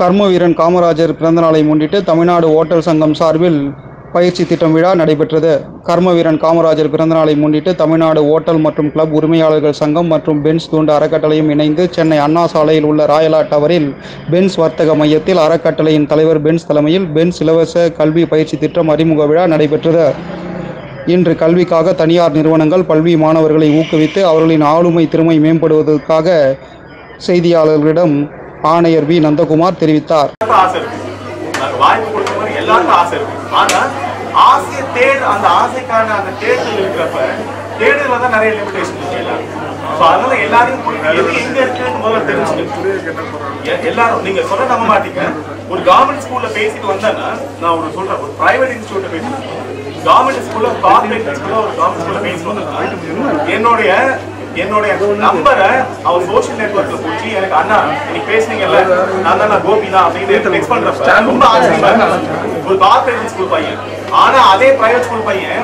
கர்ம வீரன் காமராஜர் பிறந்தநாளை முன்னிட்டு தமிழ்நாடு ஓட்டல் சங்கம் சார்பில் பயிற்சி திட்டம் விழா நடைபெற்றது. கர்ம வீரன் காமராஜர் பிறந்தநாளை முன்னிட்டு தமிழ்நாடு ஓட்டல் மற்றும் கிளப் உரிமையாளர்கள் சங்கம் மற்றும் பென்ஸ் தூண்டு அறக்கட்டளையும் இணைந்து சென்னை அண்ணா சாலையில் உள்ள ராயலா டவரில் பென்ஸ் வர்த்தக மையத்தில் அறக்கட்டளையின் தலைவர் பென்ஸ் தலைமையில் பென்ஸ் இலவச கல்வி பயிற்சி திட்டம் அறிமுக விழா நடைபெற்றது. இன்று கல்விக்காக தனியார் நிறுவனங்கள் பல்வி மாணவர்களை ஊக்குவித்து அவர்களின் ஆளுமை திறமை மேம்படுவதற்காக செய்தியாளர்களிடம் ஆணையர் வி. நந்தகுமார் தெரிவித்தார். எல்லாருக்கும் ஆசை இருக்கு. நாங்க வாய்ப்பு கொடுத்த எல்லாருக்கும் ஆசை இருக்கு. ஆனா ஆசையை தேடு அந்த ஆசைக்கான அந்த தேடுதல் இருக்கிறப்ப தேடுதல தான் நிறைய லிமிடேஷன் இருக்கு எல்லாரும். ஸோ அதனால எல்லாரையும் போய் எது எங்க இருக்குன்னு முதல்ல தெரிஞ்சுக்கணும். எல்லாரும் நீங்க சொல்ல நம்ப மாட்டீங்க. ஒரு கவர்மெண்ட் ஸ்கூல்ல பேசிட்டு வந்தேன்னா நான் ஒரு சொல்றேன் ஒரு பிரைவேட் இன்ஸ்டியூட்ல பேசிட்டு கவர்மெண்ட் ஸ்கூல்ல கார்பரேட் ஸ்கூல்ல ஒரு கவர்மெண்ட் ஸ்கூல்ல பேசிட்டு வந்தேன்னா என்னுடைய என்னுடைய நம்பரை அவர் சோஷியல் நெட்வொர்க்ல போச்சு. எனக்கு அண்ணா இன்னைக்கு பேசுனீங்கல்ல? நான் தான் நான் கோபி தான். அப்படின்னு டெக்ஸ்ட் பண்றப்ப ரொம்ப ஆச்சரியமா. ஒரு கார்பரேட் ஸ்கூல் பையன். ஆனா அதே பிரைவேட் ஸ்கூல் பையன்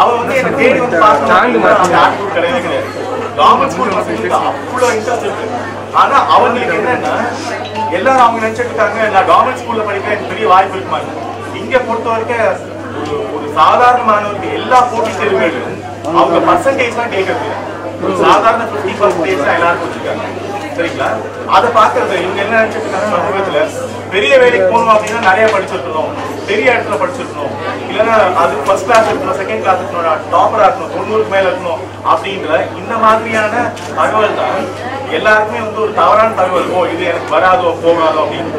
அவன் வந்து என்ன தேடி வந்து கிடையவே கிடையாது. கவர்மெண்ட் ஸ்கூல் பசங்களுக்கு அவ்வளோ இன்ட்ரெஸ்ட் இருக்கு. ஆனா அவங்களுக்கு என்னன்னா எல்லாரும் அவங்க நினைச்சிட்டு இருக்காங்க நான் கவர்மெண்ட் ஸ்கூல்ல படிக்க எனக்கு பெரிய வாய்ப்பு இருக்குமாங்க இங்க பொறுத்த வரைக்கும் ஒரு ஒரு சாதாரண மாணவருக்கு எல்லா போட்டி தேர்வுகளும் அவங்க பர்சன்டேஜ் தான் கேட்கறது சாதாரண ஃபிஃப்டி பர்சன்டேஜ் தான் எல்லாருக்கும் வச்சிருக்காங்க. சரிங்களா? அதை பார்க்கறது இவங்க என்ன நினைச்சிருக்காங்க சமூகத்துல பெரிய வேலைக்கு போகணும் அப்படின்னா நிறைய படிச்சிருக்கணும். பெரிய இடத்துல படிச்சிருக்கணும். இல்லைன்னா அது ஃபர்ஸ்ட் கிளாஸ் இருக்கணும் செகண்ட் கிளாஸ் இருக்கணும் டாப்பரா இருக்கணும் தொண்ணூறுக்கு மேல இருக்கணும் அப்படின்ற இந்த மாதிரியான தகவல் தான் எல்லாருக்குமே வந்து ஒரு தவறான தகவல். ஓ இது எனக்கு வராதோ போகாதோ அப்படின்னு.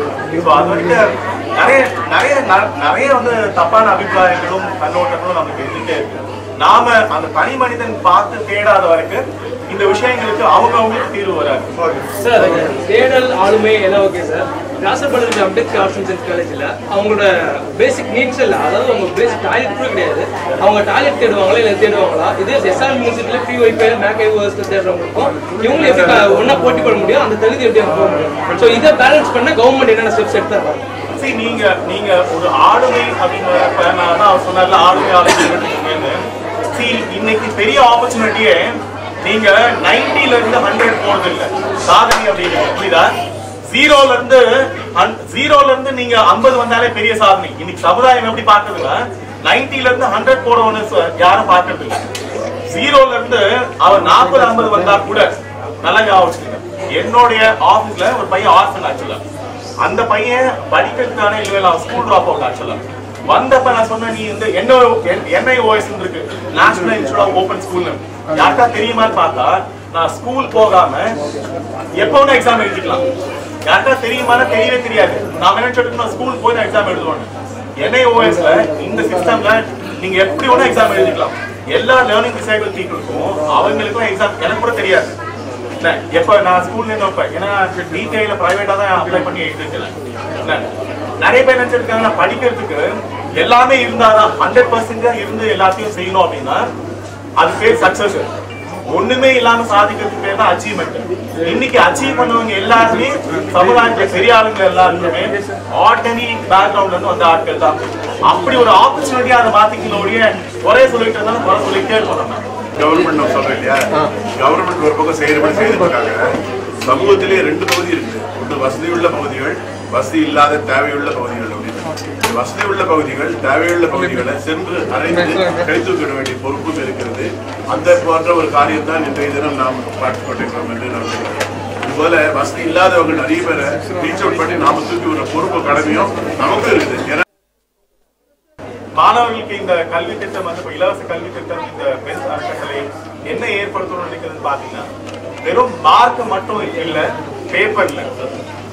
அது வரைக்கும் நிறைய நிறைய ந- நிறைய வந்து தப்பான அபிப்பிராயங்களும் கண்ணோட்டங்களும் நமக்கு இருந்துட்டே இருக்கு. நாம அந்த தனி மனிதன் பார்த்து தேடாத வரைக்கும் இந்த விஷயங்களுக்கு அவங்க அவங்களுக்கு தீர்வு வராது. சார் தேடல் ஆளுமை எல்லாம் okay sir. Rasappalli Ambedkar arts and science காலேஜில் அவங்களோட பேசிக் நீட்ஸ் இல்லை. அதாவது அவங்க பேசிக் டாய்லெட் கூட கிடையாது. அவங்க டாய்லெட் தேடுவாங்களா இல்லை தேடுவாங்களா? இதே எஸ்ஆர் யூனிவர்சிட்டியில் ஃப்ரீ வைஃபை மேக் ஐவர்ஸ் தேடுறவங்களுக்கும் இவங்களும் எப்படி ஒன்றா போட்டி போட முடியும்? அந்த தகுதி எப்படி போக முடியும்? ஸோ இதை பேலன்ஸ் பண்ண கவர்மெண்ட் என்னென்ன ஸ்டெப்ஸ் எடுத்தாங்க? See, நீங்க நீங்க ஒரு ஆளுமை நான் தான் அவர் சொன்னார்ல ஆளுமை ஆளுமை சி இன்னைக்கு பெரிய ஆப்பர்ச்சுனிட்டியே நீங்க நைன்டில இருந்து ஹண்ட்ரட் போனது இல்ல சாதனை அப்படின்னு புரியுதா? ஜீரோல இருந்து ஜீரோல இருந்து நீங்க 50 வந்தாலே பெரிய சாதனை. இன்னைக்கு சமுதாயம் எப்படி பார்க்குதுன்னா 90 ல இருந்து ஹண்ட்ரட் போறவனு யாரும் பார்க்கறது இல்ல ஜீரோல இருந்து அவர் நாற்பது ஐம்பது வந்தா கூட நல்லா ஞாபகம் என்னுடைய ஆபீஸ்ல ஒரு பையன் ஆர்ஃபன் ஆக்சுவலா அந்த பையன் படிக்கிறதுக்கான இல்லையா ஸ்கூல் ட்ராப் அவுட் ஆக்சுவலா. வந்தப்ப நான் சொன்னேன் நீ வந்து என்ன என்ஐஓஎஸ் இருக்கு national institute of open school யாருக்கா தெரியுமான்னு பார்த்தா நான் ஸ்கூல் போகாம எப்போ வேணா எக்ஸாம் எழுதிக்கலாம். யாருக்கா தெரியுமானா தெரியவே தெரியாது. நான் நினைச்சிட்டு நான் ஸ்கூல் போய் நான் எக்ஸாம் எழுதுவேன். என்ஐஓஎஸ்ல இந்த சிஸ்டம்ல நீங்க எப்படி வேணா எக்ஸாம் எழுதிக்கலாம். எல்லா லேர்னிங் டிசைபிள் பீப்புளுக்கும் அவங்களுக்கும் எக்ஸாம் எனக்கு கூட தெரியாது. எப்ப நான் ஸ்கூல்ல இருந்து வைப்பேன் ஏன்னா டீடைல பிரைவேட்டா தான் அப்ளை பண்ணி எழுதிருக்கேன் நிறைய பேர் நினைச்சிருக்காங்க நான் படிக்கிறதுக்கு எல்லாமே இருந்தாதான் ஹண்ட்ரட் பர்சன்ட் இருந்து எல்லாத்தையும் செய்யணும் அப்படின்னா அது பேர் சக்சஸ் ஒண்ணுமே இல்லாம சாதிக்கிறதுக்கு பேர் தான் அச்சீவ்மெண்ட் இன்னைக்கு அச்சீவ் பண்ணவங்க எல்லாருமே சமுதாயத்துல பெரிய ஆளுங்க எல்லாருமே ஆர்டினரி பேக்ரவுண்ட்ல இருந்து வந்த ஆட்கள் தான். அப்படி ஒரு ஆப்பர்ச்சுனிட்டியா அதை மாத்திக்கலோடைய ஒரே சொல்லிட்டு இருந்தாலும் குறை சொல்லிட்டே இருக்கோம் நம்ம. கவர்மெண்ட் நம்ம சொல்றோம் இல்லையா? கவர்மெண்ட் ஒரு பக்கம் செயல்படி செய்திருக்காங்க சமூகத்திலே ரெண்டு பகுதி இருக்கு. ஒன்று வசதி உள்ள பகுதிகள் வசதி இல்லாத தேவையுள்ள பகுதிகள் அப்படின்னு வசதி உள்ள பகுதிகள் தேவையுள்ள பகுதிகளை சென்று அடைந்து கழித்துவிட வேண்டிய பொறுப்பும் இருக்கிறது. அந்த போன்ற ஒரு காரியம் தான் இன்றைய தினம் நாம் பார்த்துக் கொண்டிருக்கிறோம் என்று நினைக்கிறோம் இதுபோல வசதி இல்லாதவங்க நிறைய பேரை ரீச் அவுட் பண்ணி நாம தூக்கி விடுற பொறுப்பு கடமையும் நமக்கும் இருக்குது. ஏன்னா மாணவர்களுக்கு இந்த கல்வி திட்டம் வந்து இலவச கல்வி திட்டம் இந்த பெண் அறக்கட்டளை என்ன ஏற்படுத்தணும்னு நினைக்கிறதுன்னு பாத்தீங்கன்னா வெறும் மார்க் மட்டும் இல்ல பேப்பர்ல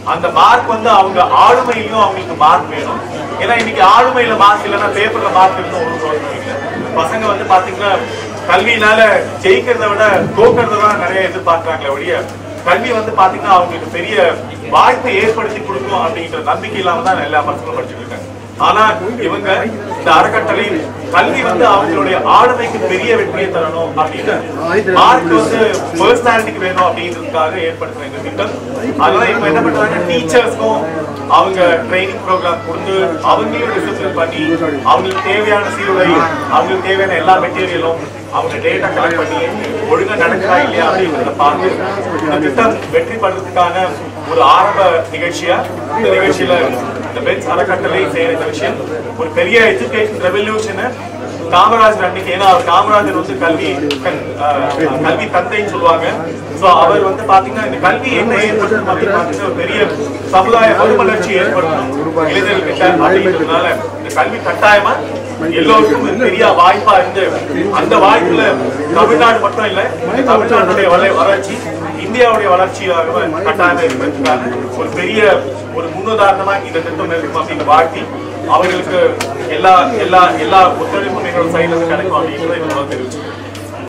அந்த மார்க் வந்து அவங்க ஆளுமையிலும் அவங்களுக்கு மார்க் வேணும். ஏன்னா இன்னைக்கு ஆளுமையில மார்க் இல்லைன்னா பேப்பர்ல மார்க் இருக்கும் ஒரு யோசனை இல்லை பசங்க வந்து பாத்தீங்கன்னா கல்வியினால ஜெயிக்கிறத விட தோக்கிறத தான் நிறைய எதிர்பார்க்கிறாங்களே ஒழிய கல்வி வந்து பாத்தீங்கன்னா அவங்களுக்கு பெரிய வாய்ப்பை ஏற்படுத்தி கொடுக்கும் அப்படிங்கிற நம்பிக்கை இல்லாம தான் எல்லா பசங்களும் படிச்சுட்டு இருக்காங்க ஆனா இவங்க இந்த அறக்கட்டளை கல்வி வந்து அவங்களுடைய ஆளுமைக்கு பெரிய வெற்றியை தரணும் அப்படின்னு மார்க் வந்து பர்சனாலிட்டிக்கு வேணும் அப்படின்றதுக்காக ஏற்படுத்துற இந்த திட்டம் அதனால இப்ப என்ன பண்றாங்க? டீச்சர்ஸ்க்கும் அவங்க ட்ரைனிங் ப்ரோக்ராம் கொடுத்து அவங்களையும் டிசிப்ளின் பண்ணி அவங்களுக்கு தேவையான சீருடை அவங்களுக்கு தேவையான எல்லா மெட்டீரியலும் அவங்க டேட்டா கலெக்ட் பண்ணி ஒழுங்கா நடக்குதா இல்லையா அப்படின்றத பார்த்து இந்த திட்டம் வெற்றி படுறதுக்கான ஒரு ஆரம்ப நிகழ்ச்சியா இந்த நிகழ்ச்சியில இந்த பென்ஸ் அறக்கட்டளை செய்யற இந்த விஷயம். ஒரு பெரிய எஜுகேஷன் ரெவல்யூஷனை காமராஜர் அன்னைக்கு ஏன்னா அவர் காமராஜர் வந்து கல்வி கல்வி தந்தைன்னு சொல்லுவாங்க. சோ அவர் வந்து பாத்தீங்கன்னா இந்த கல்வி என்ன ஏற்படுத்தும் அப்படின்னு பாத்தீங்கன்னா ஒரு பெரிய சமுதாய மறுமலர்ச்சி ஏற்படுத்தும். இளைஞர்கிட்ட அப்படின்றதுனால இந்த கல்வி கட்டாயமா எல்லோருக்கும் பெரிய வாய்ப்பா இருந்து அந்த வாய்ப்புல தமிழ்நாடு மட்டும் இல்ல தமிழ்நாட்டுடைய வளர்ச்சி இந்தியாவுடைய வளர்ச்சியாக கட்டாயமா இருக்கிறதுக்காக ஒரு பெரிய ஒரு முன்னுதாரணமா இந்த திட்டம் இருக்கும் அப்படின்னு வாழ்த்தி அவர்களுக்கு எல்லா எல்லா எல்லா ஒத்துழைப்பும் எங்களோட சைடுல இருந்து கிடைக்கும் அப்படின்றத இவங்க தெரிவிச்சுக்கிறேன்.